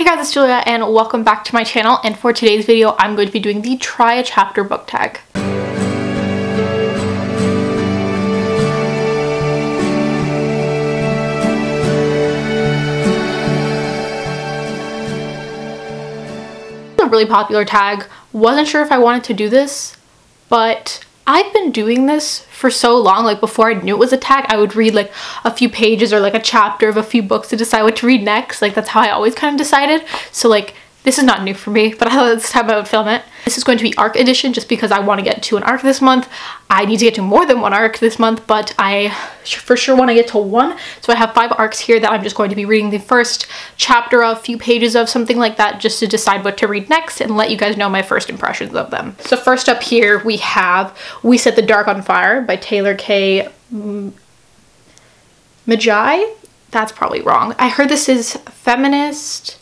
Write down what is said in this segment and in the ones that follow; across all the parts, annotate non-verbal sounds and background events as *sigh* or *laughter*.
Hey guys, it's Julia and welcome back to my channel and for today's video I'm going to be doing the try a chapter book tag. a really popular tag. Wasn't sure if I wanted to do this, but I've been doing this for so long, like before I knew it was a tag, I would read like a few pages or like a chapter of a few books to decide what to read next. Like that's how I always kind of decided. So like this is not new for me, but *laughs* I thought it's time I would film it. This is going to be arc edition just because I want to get to an arc this month. I need to get to more than one arc this month, but I for sure want to get to one. So I have five arcs here that I'm just going to be reading the first chapter of, a few pages of, something like that, just to decide what to read next and let you guys know my first impressions of them. So first up here we have We Set the Dark on Fire by Taylor K. Magi. That's probably wrong. I heard this is feminist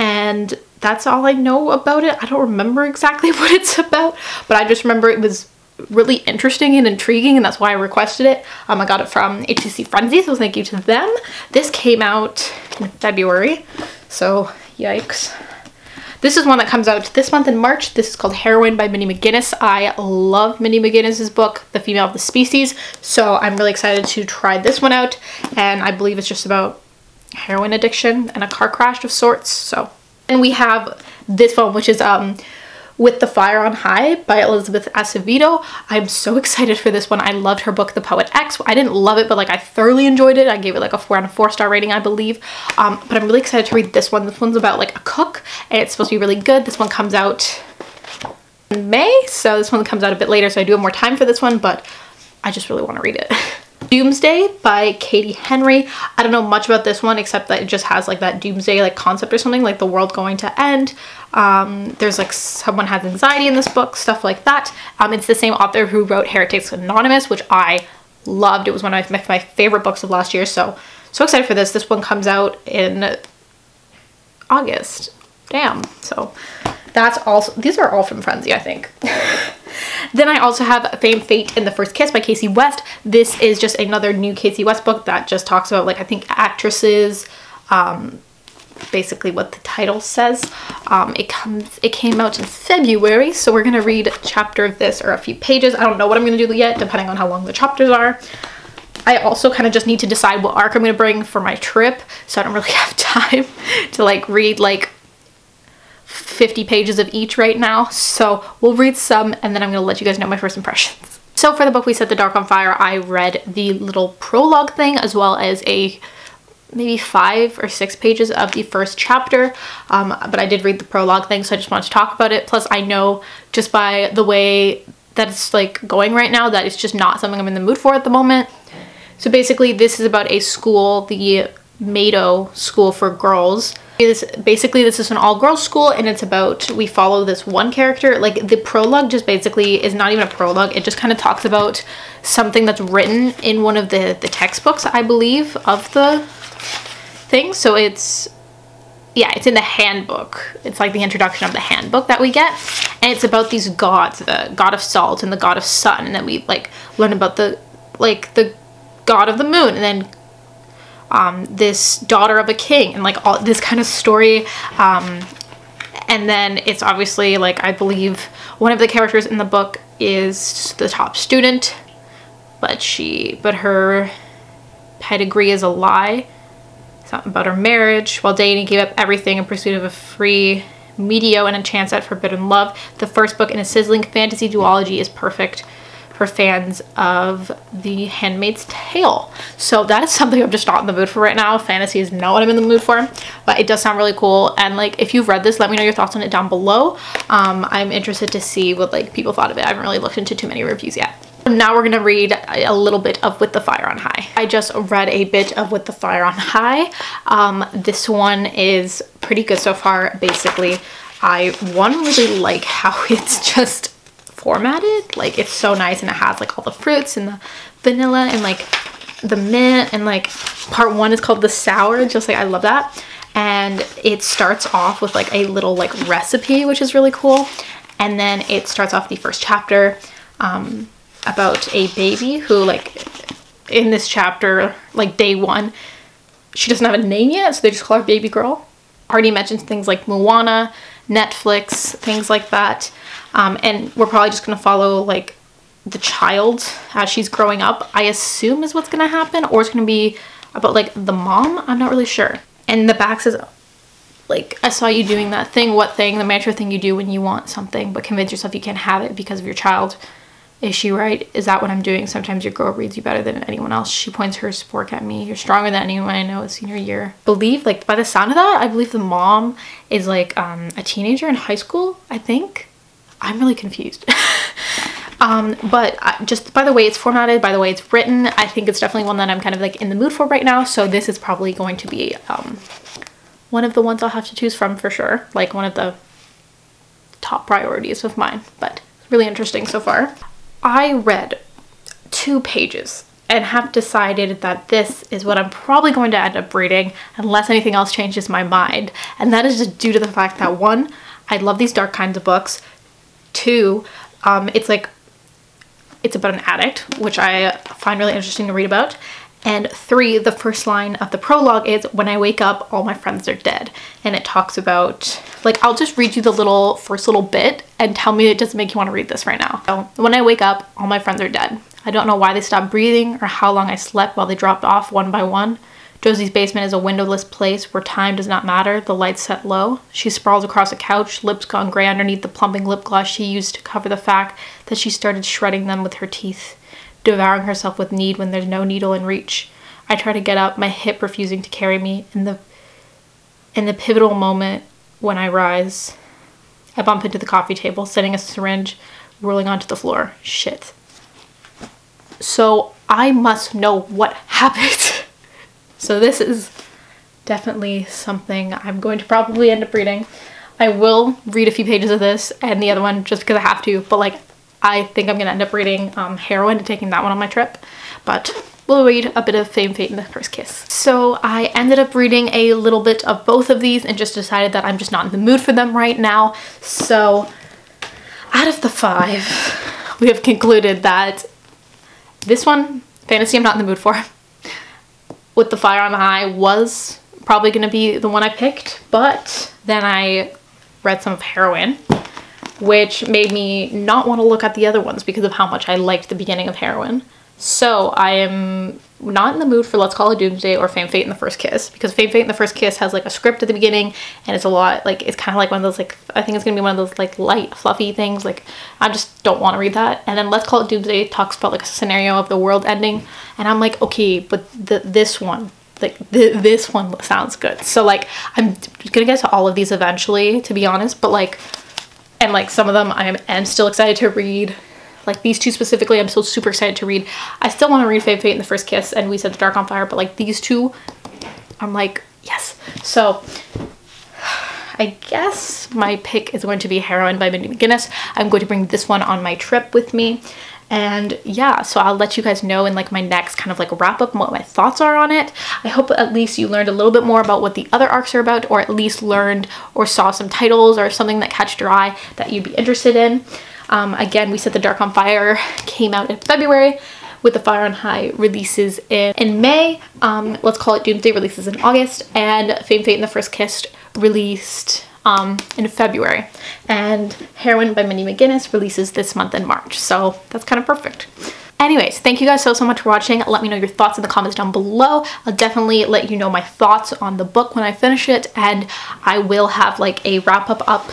and that's all I know about it. I don't remember exactly *laughs* what it's about, but I just remember it was really interesting and intriguing and that's why I requested it. Um, I got it from HCC Frenzy, so thank you to them. This came out in February, so yikes. This is one that comes out this month in March. This is called Heroine by Mindy McGinnis. I love Mindy McGinnis's book, The Female of the Species, so I'm really excited to try this one out, and I believe it's just about heroin addiction and a car crash of sorts. So, and we have this one, which is um, With the Fire on High by Elizabeth Acevedo. I'm so excited for this one. I loved her book, The Poet X. I didn't love it, but like I thoroughly enjoyed it. I gave it like a four out of four star rating, I believe. Um, but I'm really excited to read this one. This one's about like a cook and it's supposed to be really good. This one comes out in May, so this one comes out a bit later, so I do have more time for this one, but I just really want to read it. *laughs* Doomsday by Katie Henry. I don't know much about this one except that it just has like that doomsday like concept or something like the world going to end. Um, there's like someone has anxiety in this book, stuff like that. Um, it's the same author who wrote Heretics Anonymous, which I loved. It was one of my, my favorite books of last year. So, so excited for this. This one comes out in August. Damn. So that's also, these are all from Frenzy, I think. *laughs* Then I also have Fame, Fate, and the First Kiss by Kasie West. This is just another new Kasie West book that just talks about like I think actresses, um, basically what the title says. Um, it comes, it came out in February, so we're gonna read a chapter of this or a few pages. I don't know what I'm gonna do yet, depending on how long the chapters are. I also kind of just need to decide what arc I'm gonna bring for my trip, so I don't really *laughs* have time to like read like 50 pages of each right now. So we'll read some and then I'm gonna let you guys know my first impressions. So for the book We Set the Dark on Fire, I read the little prologue thing as well as a maybe five or six pages of the first chapter um, but I did read the prologue thing so I just wanted to talk about it plus I know just by the way that it's like going right now that it's just not something I'm in the mood for at the moment so basically this is about a school the Medio School for Girls this, basically, this is an all-girls school and it's about, we follow this one character. Like the prologue just basically is not even a prologue. It just kind of talks about something that's written in one of the, the textbooks, I believe, of the thing. So it's, yeah, it's in the handbook. It's like the introduction of the handbook that we get. And it's about these gods, the god of salt and the god of sun. And then we like learn about the, like the god of the moon and then um, this daughter of a king and like all this kind of story um, and then it's obviously like I believe one of the characters in the book is the top student but she but her pedigree is a lie. Something about her marriage. While dating gave up everything in pursuit of a free medio and a chance at forbidden love the first book in a sizzling fantasy duology is perfect for fans of The Handmaid's Tale. So that is something I'm just not in the mood for right now. Fantasy is not what I'm in the mood for, but it does sound really cool. And like, if you've read this, let me know your thoughts on it down below. Um, I'm interested to see what like people thought of it. I haven't really looked into too many reviews yet. Now we're gonna read a little bit of With the Fire on High. I just read a bit of With the Fire on High. Um, this one is pretty good so far. Basically, I one really like how *laughs* it's just formatted. Like it's so nice and it has like all the fruits and the vanilla and like the mint and like part one is called the sour just like I love that. And it starts off with like a little like recipe which is really cool. And then it starts off the first chapter um, about a baby who like in this chapter like day one she doesn't have a name yet so they just call her baby girl. Already mentions things like Moana, Netflix, things like that. Um, and we're probably just going to follow like the child as she's growing up, I assume is what's going to happen. Or it's going to be about like the mom. I'm not really sure. And the back says, like, I saw you doing that thing. What thing? The mantra thing you do when you want something, but convince yourself you can't have it because of your child. Is she right? Is that what I'm doing? Sometimes your girl reads you better than anyone else. She points her spork at me. You're stronger than anyone I know. It's senior year. Believe like by the sound of that, I believe the mom is like um, a teenager in high school. I think. I'm really confused. *laughs* um, but uh, just by the way it's formatted, by the way it's written, I think it's definitely one that I'm kind of like in the mood for right now. So this is probably going to be um, one of the ones I'll have to choose from for sure. Like one of the top priorities of mine. But really interesting so far. I read two pages and have decided that this is what I'm probably going to end up reading unless anything else changes my mind. And that is just due to the fact that one, I love these dark kinds of books. Two, um, it's like, it's about an addict, which I find really interesting to read about. And three, the first line of the prologue is, when I wake up, all my friends are dead. And it talks about, like, I'll just read you the little first little bit and tell me it doesn't make you want to read this right now. So, when I wake up, all my friends are dead. I don't know why they stopped breathing or how long I slept while they dropped off one by one. Josie's basement is a windowless place where time does not matter, the lights set low. She sprawls across a couch, lips gone gray underneath the plumping lip gloss she used to cover the fact that she started shredding them with her teeth devouring herself with need when there's no needle in reach. I try to get up, my hip refusing to carry me. In the in the pivotal moment when I rise, I bump into the coffee table, setting a syringe rolling onto the floor. Shit. So I must know what happened. *laughs* so this is definitely something I'm going to probably end up reading. I will read a few pages of this and the other one just because I have to, but like I think I'm gonna end up reading um, Heroine and taking that one on my trip, but we'll read a bit of Fame, Fate, and the First Kiss. So I ended up reading a little bit of both of these and just decided that I'm just not in the mood for them right now. So out of the five, we have concluded that this one, Fantasy I'm not in the mood for, with the Fire on the High was probably gonna be the one I picked, but then I read some of Heroine which made me not want to look at the other ones because of how much I liked the beginning of Heroine. So I am not in the mood for Let's Call It Doomsday or Fame Fate in the First Kiss because Fame Fate in the First Kiss has like a script at the beginning and it's a lot like it's kind of like one of those like I think it's gonna be one of those like light fluffy things like I just don't want to read that and then Let's Call It Doomsday talks about like a scenario of the world ending and I'm like okay but the this one like th this one sounds good so like I'm gonna get to all of these eventually to be honest but like and like some of them I am still excited to read. Like these two specifically, I'm still super excited to read. I still want to read Fate Fate and the First Kiss and We Set the Dark on Fire, but like these two, I'm like, yes. So I guess my pick is going to be Heroine by Mindy McGinnis. I'm going to bring this one on my trip with me. And yeah, so I'll let you guys know in like my next kind of like wrap up what my thoughts are on it. I hope at least you learned a little bit more about what the other arcs are about or at least learned or saw some titles or something that catched your eye that you'd be interested in. Um, again, we set the Dark on Fire *laughs* came out in February with the Fire on High releases in, in May. Um, let's call it Doomsday releases in August and Fame Fate and the First Kiss released um, in February. And Heroine by Mindy McGinnis releases this month in March. So that's kind of perfect. Anyways, thank you guys so, so much for watching. Let me know your thoughts in the comments down below. I'll definitely let you know my thoughts on the book when I finish it. And I will have like a wrap up up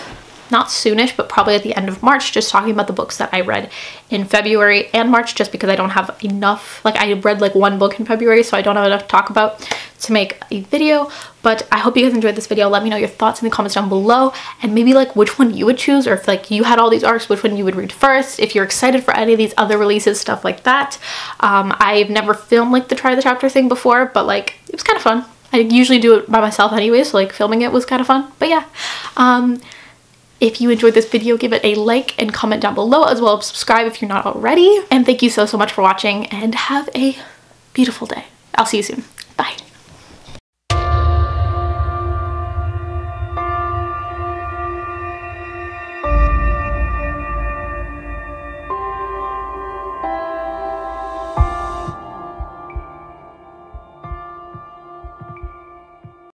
not soonish, but probably at the end of March, just talking about the books that I read in February and March, just because I don't have enough, like I read like one book in February, so I don't have enough to talk about to make a video, but I hope you guys enjoyed this video. Let me know your thoughts in the comments down below, and maybe like which one you would choose, or if like you had all these arcs, which one you would read first, if you're excited for any of these other releases, stuff like that. Um, I've never filmed like the try the chapter thing before, but like it was kind of fun. I usually do it by myself anyway, so like filming it was kind of fun, but yeah. Um, if you enjoyed this video, give it a like and comment down below as well as subscribe if you're not already. And thank you so, so much for watching and have a beautiful day. I'll see you soon.